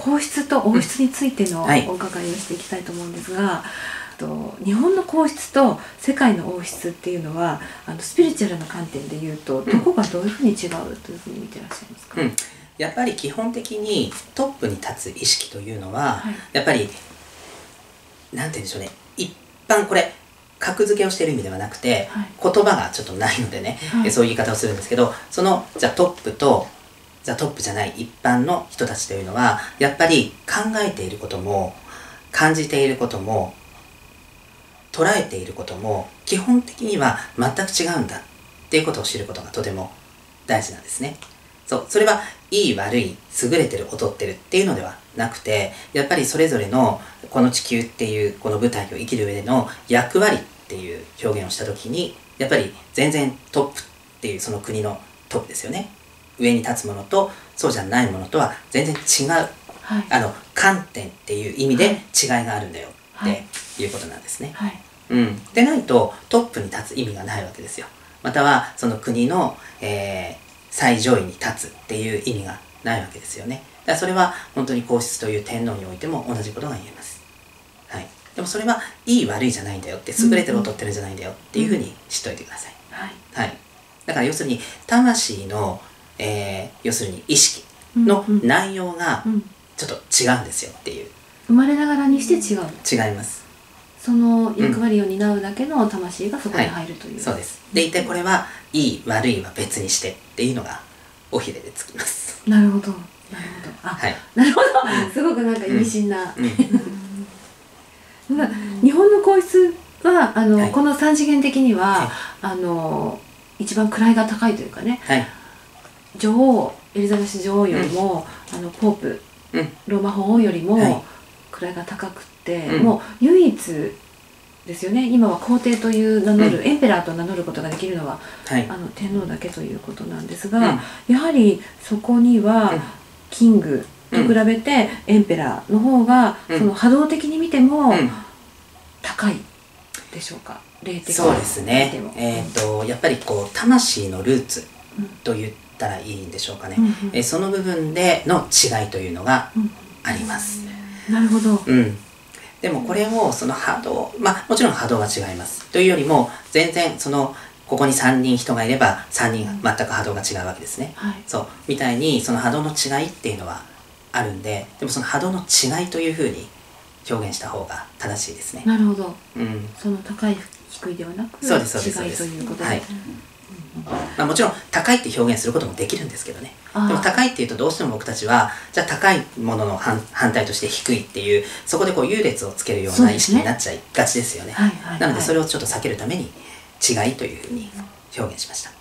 皇室と王室についてのお伺いをしていきたいと思うんですが、と日本の皇室と世界の王室っていうのはあのスピリチュアルな観点で言うとどこがどういうふうに違うというふうに見てらっしゃいますか、うん。やっぱり基本的にトップに立つ意識というのは、はい。やっぱりなんて言うんでしょうね。一般これ格付けをしている意味ではなくて、はい。言葉がちょっとないのでね、そういう言い方をするんですけどそのじゃあトップとじゃあトップじゃない一般の人たちというのはやっぱり考えていることも感じていることも捉えていることも基本的には全く違うんだっていうことを知ることがとても大事なんですね。そう、それはいい悪い優れてる劣ってるっていうのではなくてやっぱりそれぞれのこの地球っていうこの舞台を生きる上での役割っていう表現をした時にやっぱり全然トップっていうその国のトップですよね上に立つものとそうじゃないものとは全然違うはいあの観点っていう意味ではい違いがあるんだよっていうことなんですね。はいうん、でないとトップに立つ意味がないわけですよ。またはその国の、えー最上位に立つっていう意味がないわけですよね。だからそれは本当に皇室という天皇においても同じことが言えます。はい、でもそれはいい悪いじゃないんだよって優れてる劣ってるんじゃないんだよっていうふうに知っといてください。はいはい、だから要するに魂の、えー要するに意識のうんうん。内容がうん。ちょっと違うんですよっていう。生まれながらにして違う。違います。その役割を担うだけの魂がそこに入るという、そうです。で一体これはいい悪いは別にしてっていうのが尾ひれでつきます。なるほど。なるほど。あ、はい。なるほど。すごくなんか意味深な、うん、まあ日本の皇室はあの、はい。この三次元的には、はい。あの一番位が高いというかね。はい。女王エリザベス女王よりも、あのポープうん。ローマ法王よりもはい。位が高くって、うん。もう唯一ですよね。今は皇帝という名乗る、エンペラーと名乗ることができるのははい。あの天皇だけということなんですが、うん。やはりそこには、うん。キングと比べてエンペラーの方が、うん。その波動的に見てもうん。高いでしょうか。霊的にそうですね。えっ、とやっぱりこう魂のルーツうんと言ったらいいんでしょうかね。うんうんえーその部分での違いというのがうんあります。なるほど、うん。でもこれをその波動、まあもちろん波動は違います。というよりも全然そのここに3人人がいれば3人全く波動が違うわけですね。はいそうみたいにその波動の違いっていうのはあるんででもその波動の違いというふうに表現した方が正しいですね。なるほどうんその高い低いではなくそうですそうです違いということで、はいまあ、もちろん高いって表現することもできるんですけどね。でも高いっていうとどうしても僕たちはじゃあ高いものの反反対として低いっていうそこでこう優劣をつけるような意識になっちゃいがちですよね。はいはいはい。なのでそれをちょっと避けるために違いというふうに表現しました